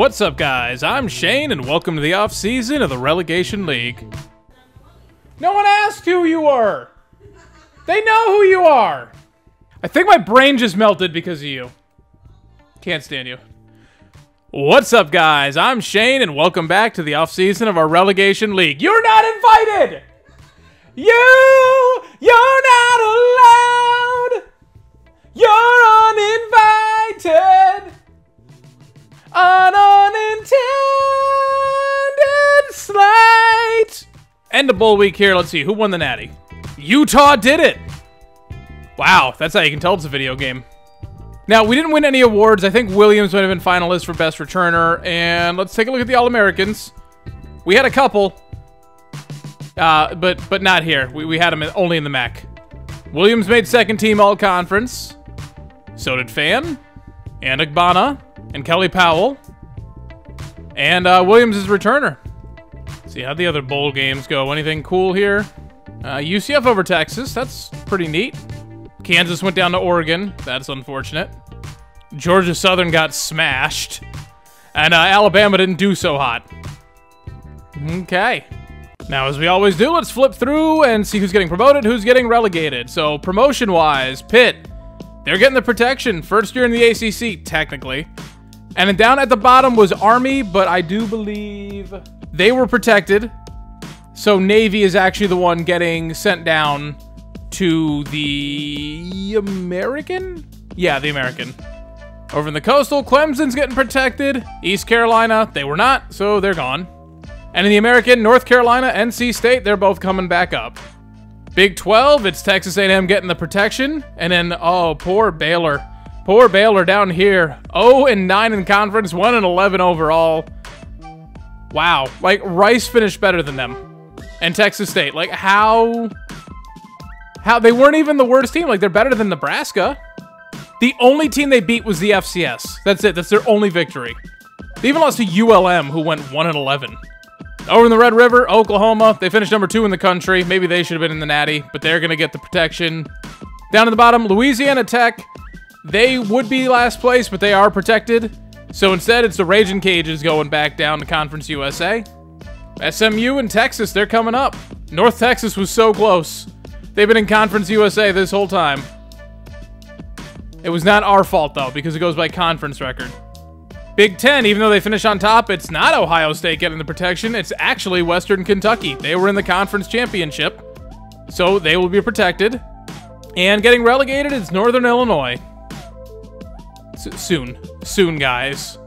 What's up, guys? I'm Shane, and welcome to the off season of the Relegation League. No one asked who you were. They know who you are. I think my brain just melted because of you. Can't stand you. What's up, guys? I'm Shane, and welcome back to the off season of our Relegation League. You're not invited. You, you're not allowed. You're uninvited. An unintended slight. End of bowl week here. Let's see who won the Natty. Utah did it. Wow, that's how you can tell it's a video game. Now, we didn't win any awards. I think Williams might have been finalist for best returner. And let's take a look at the All-Americans. We had a couple, uh, but but not here. We, we had them only in the MAC. Williams made second team All-Conference. So did Fan, and Agbana, and Kelly Powell. And uh, Williams is returner. See how the other bowl games go. Anything cool here? Uh, UCF over Texas. That's pretty neat. Kansas went down to Oregon. That's unfortunate. Georgia Southern got smashed. And uh, Alabama didn't do so hot. Okay. Now, as we always do, let's flip through and see who's getting promoted, who's getting relegated. So, promotion-wise, Pitt, they're getting the protection. First year in the ACC, technically. And then down at the bottom was Army, but I do believe they were protected. So Navy is actually the one getting sent down to the American? Yeah, the American. Over in the coastal, Clemson's getting protected. East Carolina, they were not, so they're gone. And in the American, North Carolina, NC State, they're both coming back up. Big 12, it's Texas A&M getting the protection. And then, oh, poor Baylor. Poor Baylor down here. 0 and 9 in conference, 1 and 11 overall. Wow. Like, Rice finished better than them. And Texas State. Like, how... How... They weren't even the worst team. Like, they're better than Nebraska. The only team they beat was the FCS. That's it. That's their only victory. They even lost to ULM, who went 1 and 11. Over in the Red River, Oklahoma, they finished number two in the country. Maybe they should have been in the Natty, but they're going to get the protection. Down at the bottom, Louisiana Tech. They would be last place, but they are protected. So instead, it's the Raging Cajuns going back down to Conference USA. SMU and Texas, they're coming up. North Texas was so close. They've been in Conference USA this whole time. It was not our fault, though, because it goes by conference record. Big Ten, even though they finish on top, it's not Ohio State getting the protection. It's actually Western Kentucky. They were in the conference championship, so they will be protected. And getting relegated is Northern Illinois. S soon. Soon, guys.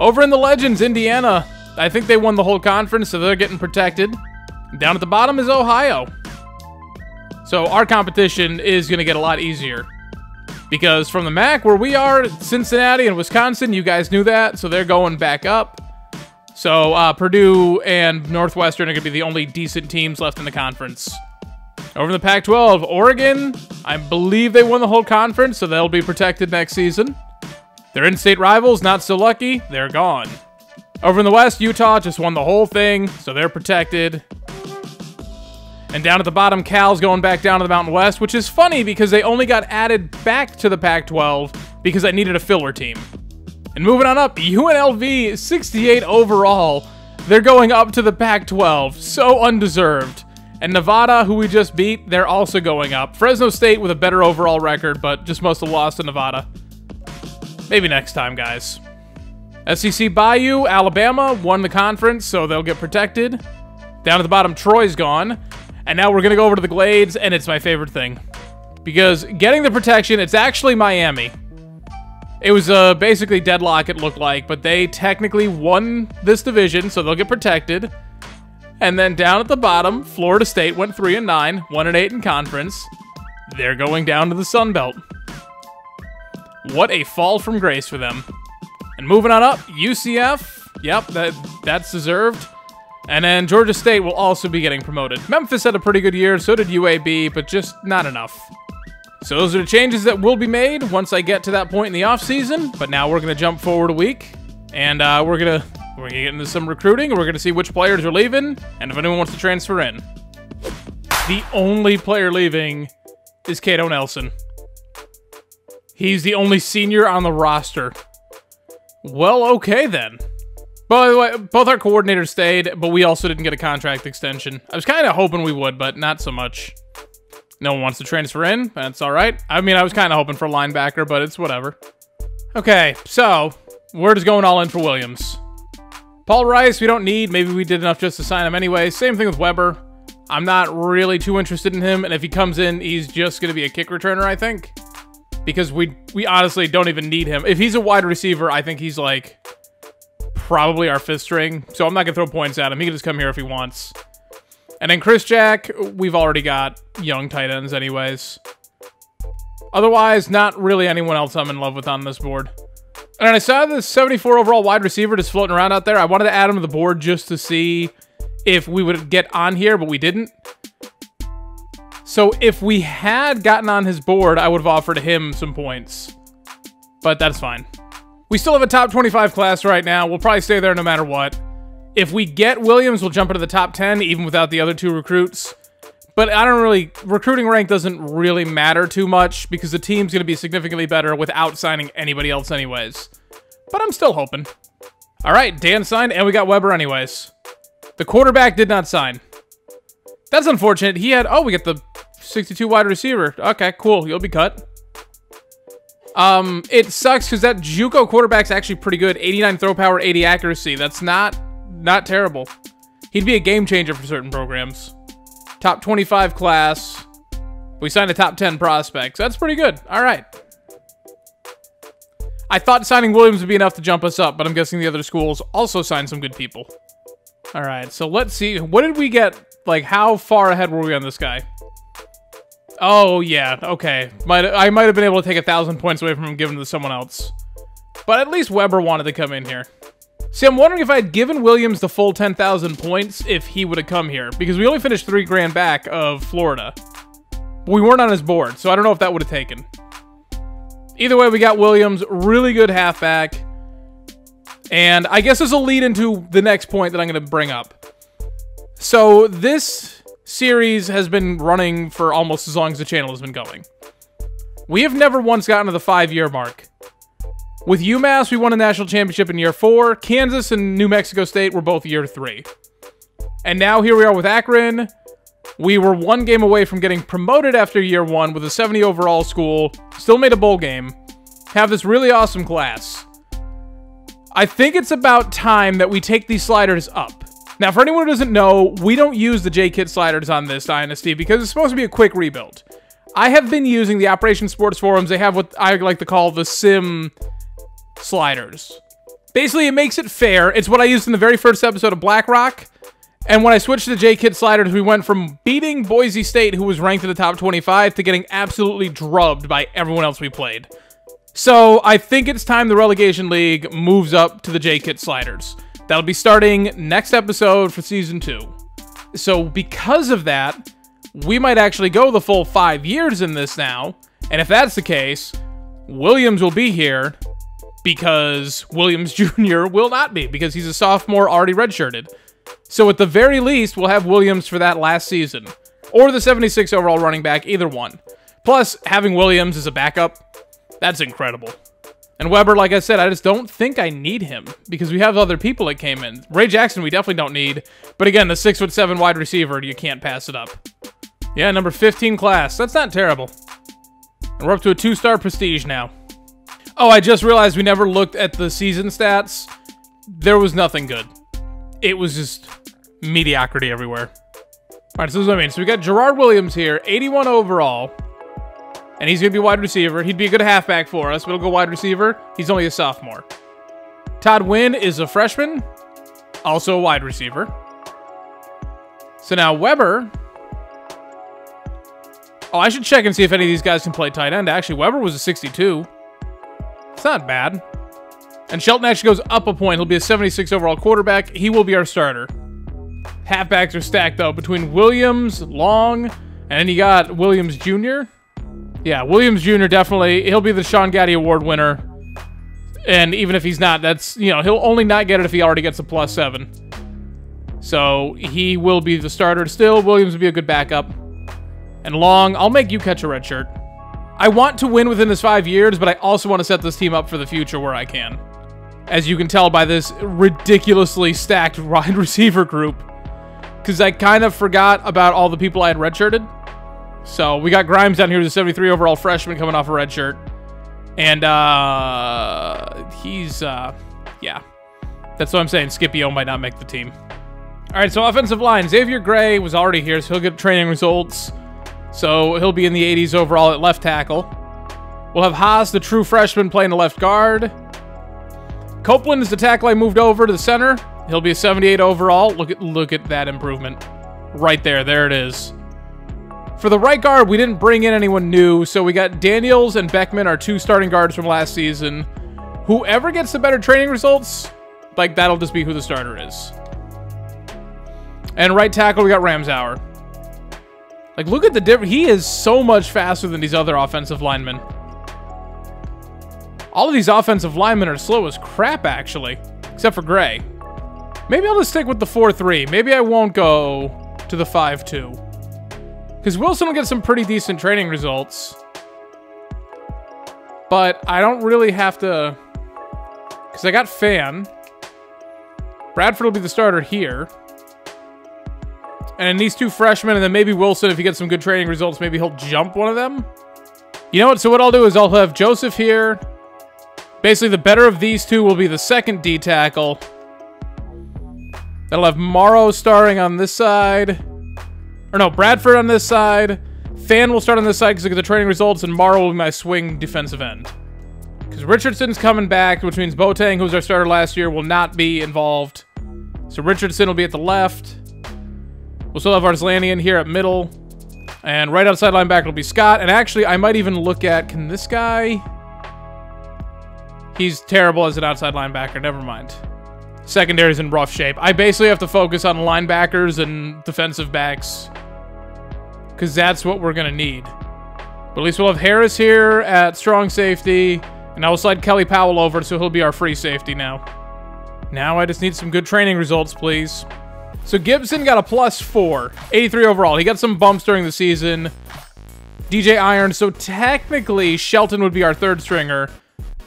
Over in the Legends, Indiana, I think they won the whole conference, so they're getting protected. Down at the bottom is Ohio. So our competition is going to get a lot easier. Because from the MAC, where we are, Cincinnati and Wisconsin, you guys knew that, so they're going back up. So uh, Purdue and Northwestern are going to be the only decent teams left in the conference. Over in the Pac-12, Oregon, I believe they won the whole conference, so they'll be protected next season. Their in-state rivals, not so lucky, they're gone. Over in the West, Utah just won the whole thing, so they're protected. And down at the bottom, Cal's going back down to the Mountain West, which is funny because they only got added back to the Pac-12 because I needed a filler team. And moving on up, UNLV, 68 overall. They're going up to the Pac-12. So undeserved. And Nevada, who we just beat, they're also going up. Fresno State with a better overall record, but just must have lost to Nevada. Maybe next time, guys. SEC Bayou, Alabama, won the conference, so they'll get protected. Down at the bottom, Troy's gone. And now we're going to go over to the Glades, and it's my favorite thing. Because getting the protection, it's actually Miami. It was uh, basically deadlock, it looked like, but they technically won this division, so they'll get protected. And then down at the bottom, Florida State went 3 and 9, 1 and 8 in conference. They're going down to the Sun Belt. What a fall from grace for them. And moving on up, UCF. Yep, that that's deserved. And then Georgia State will also be getting promoted. Memphis had a pretty good year, so did UAB, but just not enough. So those are the changes that will be made once I get to that point in the offseason. But now we're going to jump forward a week, and uh, we're going to we're gonna get into some recruiting, we're going to see which players are leaving, and if anyone wants to transfer in. The only player leaving is Kato Nelson. He's the only senior on the roster. Well, okay then. By the way, both our coordinators stayed, but we also didn't get a contract extension. I was kind of hoping we would, but not so much. No one wants to transfer in. That's all right. I mean, I was kind of hoping for a linebacker, but it's whatever. Okay, so we're just going all in for Williams. Paul Rice, we don't need. Maybe we did enough just to sign him anyway. Same thing with Weber. I'm not really too interested in him, and if he comes in, he's just going to be a kick returner, I think. Because we we honestly don't even need him. If he's a wide receiver, I think he's like probably our fifth string, so I'm not going to throw points at him. He can just come here if he wants. And then Chris Jack, we've already got young tight ends anyways. Otherwise, not really anyone else I'm in love with on this board. And I saw this 74 overall wide receiver just floating around out there. I wanted to add him to the board just to see if we would get on here, but we didn't. So if we had gotten on his board, I would have offered him some points. But that's fine. We still have a top 25 class right now. We'll probably stay there no matter what. If we get Williams, we'll jump into the top 10, even without the other two recruits. But I don't really... Recruiting rank doesn't really matter too much, because the team's going to be significantly better without signing anybody else anyways. But I'm still hoping. All right, Dan signed, and we got Weber anyways. The quarterback did not sign. That's unfortunate. He had... Oh, we get the 62 wide receiver. Okay, cool. You'll be cut. Um, it sucks because that JUCO quarterback's actually pretty good. 89 throw power, 80 accuracy. That's not not terrible. He'd be a game changer for certain programs. Top 25 class. We signed a top 10 prospect. So that's pretty good. All right. I thought signing Williams would be enough to jump us up, but I'm guessing the other schools also signed some good people. All right, so let's see. What did we get? Like, how far ahead were we on this guy? Oh, yeah, okay. Might I might have been able to take a thousand points away from him giving to someone else. But at least Weber wanted to come in here. See, I'm wondering if I had given Williams the full 10,000 points if he would have come here. Because we only finished three grand back of Florida. But we weren't on his board, so I don't know if that would have taken. Either way, we got Williams. Really good halfback. And I guess this will lead into the next point that I'm going to bring up. So this series has been running for almost as long as the channel has been going. We have never once gotten to the five-year mark. With UMass, we won a national championship in year four. Kansas and New Mexico State were both year three. And now here we are with Akron. We were one game away from getting promoted after year one with a 70 overall school. Still made a bowl game. Have this really awesome class. I think it's about time that we take these sliders up. Now, for anyone who doesn't know, we don't use the J-Kit sliders on this Dynasty because it's supposed to be a quick rebuild. I have been using the Operation Sports forums. They have what I like to call the Sim sliders. Basically, it makes it fair. It's what I used in the very first episode of Blackrock. And when I switched to J-Kit sliders, we went from beating Boise State, who was ranked in the top 25, to getting absolutely drubbed by everyone else we played. So I think it's time the Relegation League moves up to the J-Kit sliders. That'll be starting next episode for season two. So because of that, we might actually go the full five years in this now. And if that's the case, Williams will be here because Williams Jr. will not be because he's a sophomore already redshirted. So at the very least, we'll have Williams for that last season. Or the 76 overall running back, either one. Plus, having Williams as a backup, that's incredible. And Weber, like I said, I just don't think I need him because we have other people that came in. Ray Jackson, we definitely don't need. But again, the six foot seven wide receiver, you can't pass it up. Yeah, number 15 class. That's not terrible. And we're up to a two star prestige now. Oh, I just realized we never looked at the season stats. There was nothing good. It was just mediocrity everywhere. All right, so this is what I mean. So we got Gerard Williams here, 81 overall. And he's going to be wide receiver. He'd be a good halfback for us, but he'll go wide receiver. He's only a sophomore. Todd Wynn is a freshman, also a wide receiver. So now Weber. Oh, I should check and see if any of these guys can play tight end. Actually, Weber was a 62. It's not bad. And Shelton actually goes up a point. He'll be a 76 overall quarterback. He will be our starter. Halfbacks are stacked, though, between Williams, Long, and then you got Williams Jr. Yeah, Williams Jr. definitely. He'll be the Sean Gaddy Award winner. And even if he's not, that's, you know, he'll only not get it if he already gets a plus seven. So he will be the starter still. Williams will be a good backup. And Long, I'll make you catch a red shirt. I want to win within this five years, but I also want to set this team up for the future where I can. as you can tell by this ridiculously stacked wide receiver group. Because I kind of forgot about all the people I had redshirted. So we got Grimes down here, the 73 overall freshman coming off a red shirt. And uh, he's, uh, yeah. That's what I'm saying. Scipio might not make the team. All right, so offensive line. Xavier Gray was already here, so he'll get training results. So he'll be in the 80s overall at left tackle. We'll have Haas, the true freshman, playing the left guard. Copeland is the tackle I moved over to the center. He'll be a 78 overall. Look at look at that improvement. Right there. There it is. For the right guard, we didn't bring in anyone new, so we got Daniels and Beckman, our two starting guards from last season. Whoever gets the better training results, like, that'll just be who the starter is. And right tackle, we got Ramsauer. Like, look at the difference. He is so much faster than these other offensive linemen. All of these offensive linemen are slow as crap, actually. Except for Gray. Maybe I'll just stick with the 4-3. Maybe I won't go to the 5-2. Because Wilson will get some pretty decent training results. But I don't really have to... Because I got Fan. Bradford will be the starter here. And these two freshmen, and then maybe Wilson, if he gets some good training results, maybe he'll jump one of them. You know what? So what I'll do is I'll have Joseph here. Basically, the better of these two will be the second D tackle. That'll have Morrow starring on this side. Or no, Bradford on this side. Fan will start on this side because get the training results, and Morrow will be my swing defensive end. Because Richardson's coming back, which means Boateng, who was our starter last year, will not be involved. So Richardson will be at the left. We'll still have Arslanian here at middle. And right outside linebacker will be Scott. And actually, I might even look at... Can this guy... He's terrible as an outside linebacker. Never mind. Secondary's in rough shape. I basically have to focus on linebackers and defensive backs. Because that's what we're going to need. But at least we'll have Harris here at strong safety. And I will slide Kelly Powell over, so he'll be our free safety now. Now I just need some good training results, please. So Gibson got a plus four, 83 overall. He got some bumps during the season. DJ Iron, so technically Shelton would be our third stringer,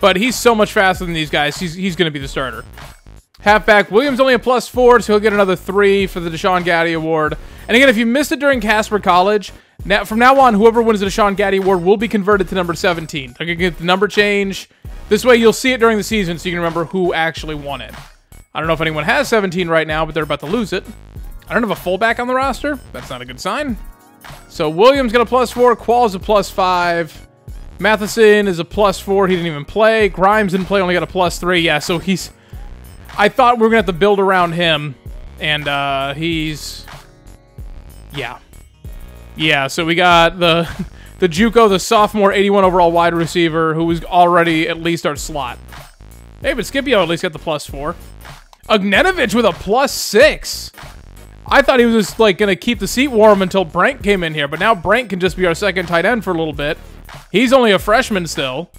but he's so much faster than these guys. He's, he's going to be the starter. Halfback, Williams only a plus four, so he'll get another three for the Deshaun Gaddy Award. And again, if you missed it during Casper College, now from now on, whoever wins the Deshaun Gaddy Award will be converted to number 17. They're to get the number change. This way, you'll see it during the season, so you can remember who actually won it. I don't know if anyone has 17 right now, but they're about to lose it. I don't have a fullback on the roster. That's not a good sign. So Williams got a plus four. Qualls a plus five. Matheson is a plus four. He didn't even play. Grimes didn't play. Only got a plus three. Yeah, so he's... I thought we were going to have to build around him. And uh, he's... Yeah. Yeah, so we got the... The Juco, the sophomore 81 overall wide receiver, who was already at least our slot. Hey, but Scipio at least got the plus four. Ognetovich with a plus six. I thought he was just like to keep the seat warm until Brent came in here, but now Brent can just be our second tight end for a little bit. He's only a freshman still.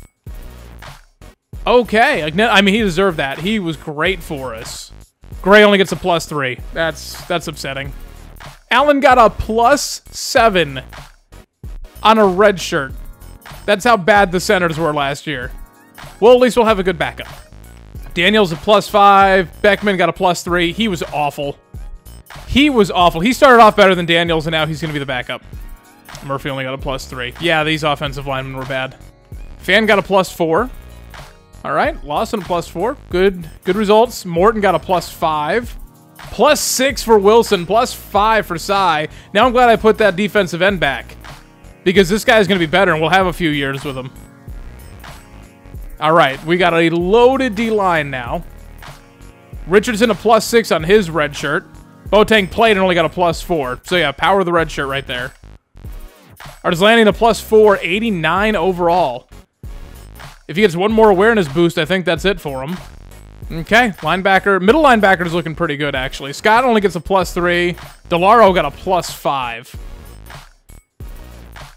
Okay, I mean, he deserved that. He was great for us. Gray only gets a plus three. That's that's upsetting. Allen got a plus seven on a red shirt. That's how bad the Senators were last year. Well, at least we'll have a good backup. Daniels a plus five. Beckman got a plus three. He was awful. He was awful. He started off better than Daniels, and now he's going to be the backup. Murphy only got a plus three. Yeah, these offensive linemen were bad. Fan got a plus four. All right, Lawson plus four. Good, good results. Morton got a plus five. Plus six for Wilson. Plus five for Cy. Now I'm glad I put that defensive end back. Because this guy's going to be better, and we'll have a few years with him. All right, we got a loaded D-line now. Richardson a plus six on his red shirt. Boateng played and only got a plus four. So yeah, power of the red shirt right there. landing a plus four, 89 overall. If he gets one more awareness boost, I think that's it for him. Okay, linebacker. Middle linebacker is looking pretty good, actually. Scott only gets a plus three. Delaro got a plus five.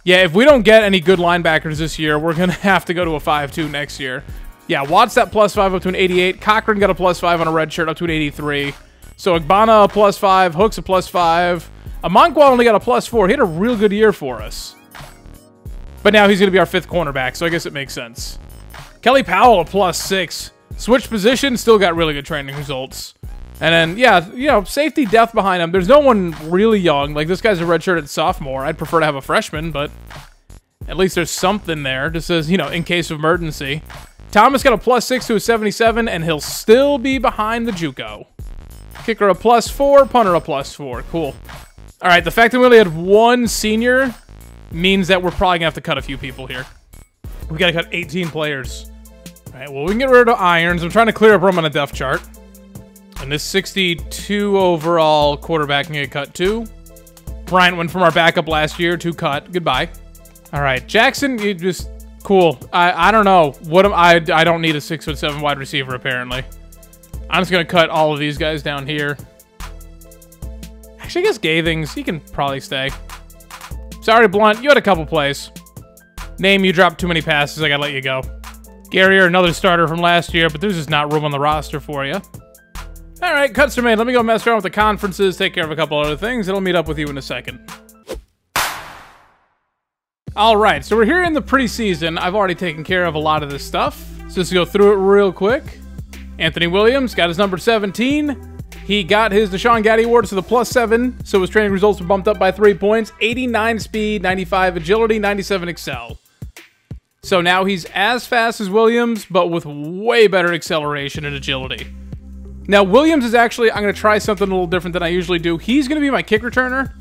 Yeah, if we don't get any good linebackers this year, we're going to have to go to a 5-2 next year. Yeah, Watts that plus 5 up to an 88. Cochran got a plus 5 on a red shirt up to an 83. So Agbana a plus 5. Hooks a plus 5. Amonkwa only got a plus 4. He had a real good year for us. But now he's going to be our fifth cornerback, so I guess it makes sense. Kelly Powell a plus 6. Switch position, still got really good training results. And then, yeah, you know, safety depth behind him. There's no one really young. Like, this guy's a redshirted sophomore. I'd prefer to have a freshman, but at least there's something there. Just as, you know, in case of emergency. Thomas got a plus six to a 77, and he'll still be behind the Juco. Kicker a plus four, punter a plus four. Cool. All right, the fact that we only had one senior means that we're probably going to have to cut a few people here. We got to cut 18 players. All right, well, we can get rid of irons. I'm trying to clear up room on a depth chart. And this 62 overall quarterback can get cut too. Bryant went from our backup last year to cut. Goodbye. All right, Jackson, you just cool. I I don't know what am I. I don't need a six foot seven wide receiver apparently. I'm just gonna cut all of these guys down here. Actually, I guess Gathings, he can probably stay. Sorry, Blunt, you had a couple plays. Name, you dropped too many passes. I gotta let you go. Gary, you're another starter from last year, but there's just not room on the roster for you. All right, cuts are made. Let me go mess around with the conferences, take care of a couple other things, and I'll meet up with you in a second. All right, so we're here in the preseason. I've already taken care of a lot of this stuff. So let's go through it real quick. Anthony Williams got his number 17. He got his Deshaun Gaddy Award to the plus seven, so his training results were bumped up by three points 89 speed, 95 agility, 97 accel. So now he's as fast as Williams, but with way better acceleration and agility. Now, Williams is actually, I'm going to try something a little different than I usually do. He's going to be my kick returner.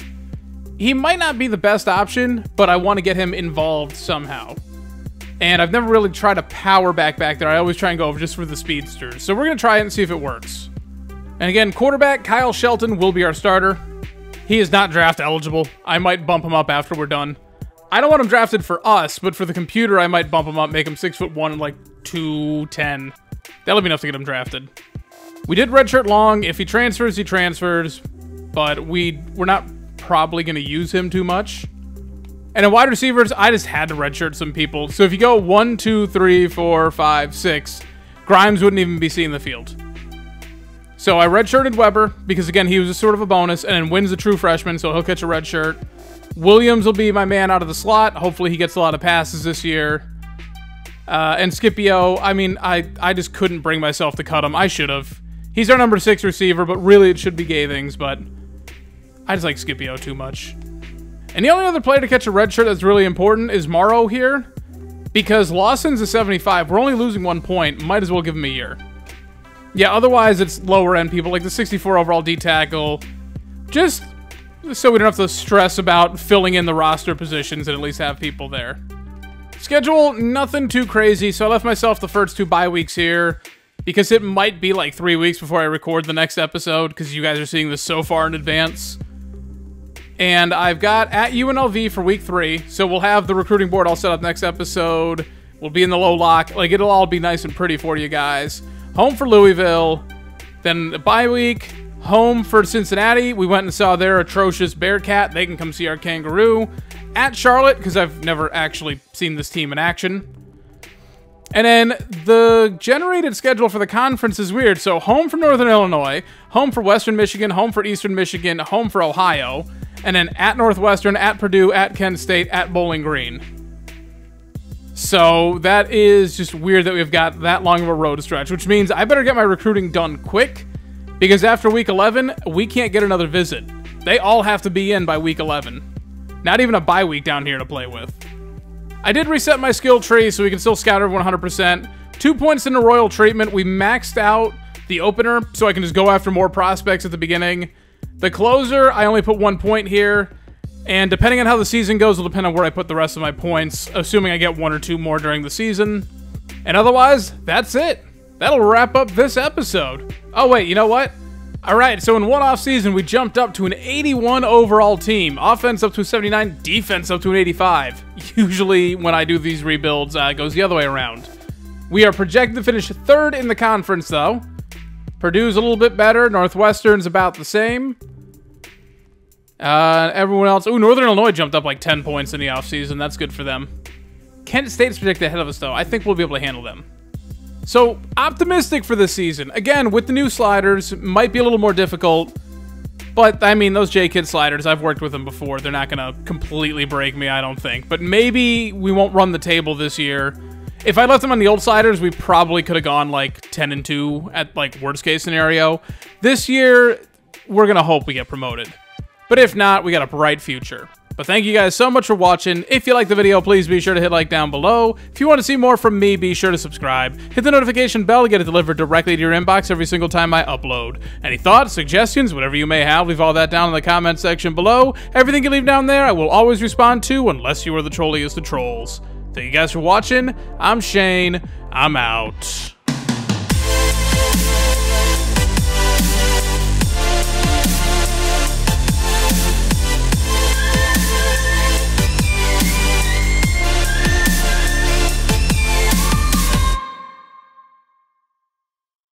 He might not be the best option, but I want to get him involved somehow. And I've never really tried a power back back there. I always try and go over just for the speedsters. So we're going to try it and see if it works. And again, quarterback Kyle Shelton will be our starter. He is not draft eligible. I might bump him up after we're done. I don't want him drafted for us, but for the computer, I might bump him up, make him six foot one like 210. That'll be enough to get him drafted. We did redshirt long. If he transfers, he transfers. But we, we're not probably going to use him too much. And in wide receivers, I just had to redshirt some people. So if you go one, two, three, four, five, six, Grimes wouldn't even be seeing the field. So I redshirted Weber because, again, he was a sort of a bonus, and then wins the true freshman, so he'll catch a red shirt. Williams will be my man out of the slot. Hopefully he gets a lot of passes this year. Uh, and Scipio, I mean, I, I just couldn't bring myself to cut him. I should have. He's our number six receiver, but really it should be Gathings, but I just like Scipio too much. And the only other player to catch a red shirt that's really important is Morrow here. Because Lawson's a 75. We're only losing one point. Might as well give him a year. Yeah, otherwise it's lower end people like the 64 overall D tackle. Just so we don't have to stress about filling in the roster positions and at least have people there. Schedule, nothing too crazy, so I left myself the first two bye weeks here because it might be like three weeks before I record the next episode because you guys are seeing this so far in advance. And I've got at UNLV for week three, so we'll have the recruiting board all set up next episode. We'll be in the low lock. Like, it'll all be nice and pretty for you guys. Home for Louisville. Then the bye week. Home for Cincinnati. We went and saw their atrocious Bearcat. They can come see our Kangaroo. At Charlotte, because I've never actually seen this team in action. And then the generated schedule for the conference is weird. So home for Northern Illinois, home for Western Michigan, home for Eastern Michigan, home for Ohio, and then at Northwestern, at Purdue, at Kent State, at Bowling Green. So that is just weird that we've got that long of a road to stretch, which means I better get my recruiting done quick because after week 11, we can't get another visit. They all have to be in by week 11. Not even a bye week down here to play with. I did reset my skill tree so we can still everyone 100%. Two points in the royal treatment. We maxed out the opener so I can just go after more prospects at the beginning. The closer, I only put one point here. And depending on how the season goes will depend on where I put the rest of my points, assuming I get one or two more during the season. And otherwise, that's it. That'll wrap up this episode. Oh wait, you know what? Alright, so in one off season, we jumped up to an 81 overall team. Offense up to 79, defense up to an 85. Usually, when I do these rebuilds, uh, it goes the other way around. We are projected to finish third in the conference, though. Purdue's a little bit better. Northwestern's about the same. Uh, everyone else... Ooh, Northern Illinois jumped up like 10 points in the offseason. That's good for them. Kent State's projected ahead of us, though. I think we'll be able to handle them. So, optimistic for this season. Again, with the new sliders, might be a little more difficult. But, I mean, those J-Kid sliders, I've worked with them before. They're not going to completely break me, I don't think. But maybe we won't run the table this year. If I left them on the old sliders, we probably could have gone like 10 and 2 at like worst case scenario. This year, we're going to hope we get promoted. But if not, we got a bright future. But thank you guys so much for watching. If you liked the video, please be sure to hit like down below. If you want to see more from me, be sure to subscribe. Hit the notification bell to get it delivered directly to your inbox every single time I upload. Any thoughts, suggestions, whatever you may have, leave all that down in the comment section below. Everything you leave down there, I will always respond to, unless you are the trolliest of trolls. Thank you guys for watching. I'm Shane. I'm out.